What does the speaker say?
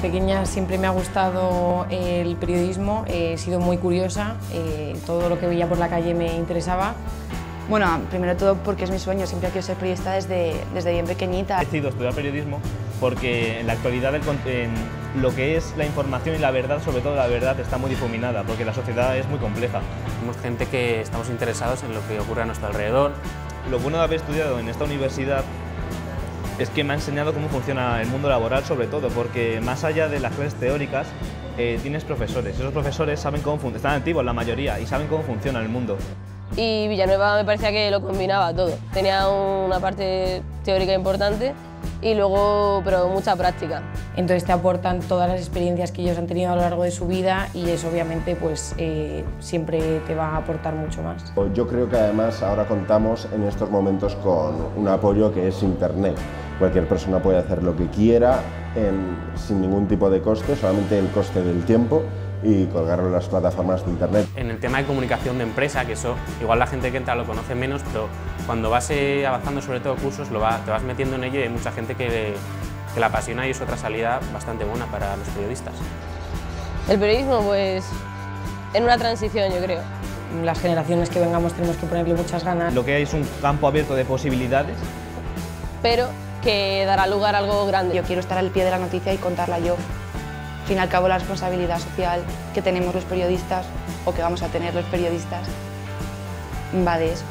pequeña siempre me ha gustado el periodismo, he sido muy curiosa, eh, todo lo que veía por la calle me interesaba. Bueno, primero todo porque es mi sueño, siempre quiero ser periodista desde, desde bien pequeñita. He decidido estudiar periodismo porque en la actualidad en lo que es la información y la verdad, sobre todo la verdad, está muy difuminada porque la sociedad es muy compleja. Somos gente que estamos interesados en lo que ocurre a nuestro alrededor. Lo bueno de haber estudiado en esta universidad es que me ha enseñado cómo funciona el mundo laboral sobre todo, porque más allá de las clases teóricas, eh, tienes profesores. Esos profesores saben cómo funciona, están activos la mayoría y saben cómo funciona el mundo. Y Villanueva me parecía que lo combinaba todo. Tenía una parte teórica importante y luego, pero mucha práctica. Entonces te aportan todas las experiencias que ellos han tenido a lo largo de su vida y eso obviamente pues eh, siempre te va a aportar mucho más. Yo creo que además ahora contamos en estos momentos con un apoyo que es Internet. Cualquier persona puede hacer lo que quiera sin ningún tipo de coste, solamente el coste del tiempo y colgarlo en las plataformas de internet. En el tema de comunicación de empresa, que eso igual la gente que entra lo conoce menos, pero cuando vas eh, avanzando sobre todo cursos lo te vas metiendo en ello y hay mucha gente que, que la apasiona y es otra salida bastante buena para los periodistas. El periodismo pues en una transición yo creo. Las generaciones que vengamos tenemos que ponerle muchas ganas. Lo que hay es un campo abierto de posibilidades. Pero que dará lugar a algo grande. Yo quiero estar al pie de la noticia y contarla yo fin y al cabo la responsabilidad social que tenemos los periodistas o que vamos a tener los periodistas va de eso.